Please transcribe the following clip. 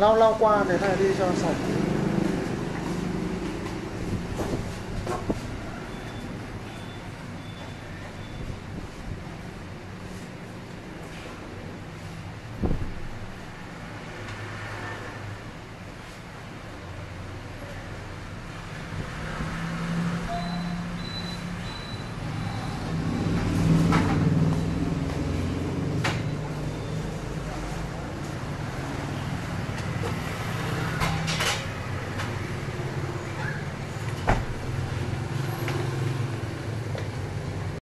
lau lau qua thế này đi cho sạch.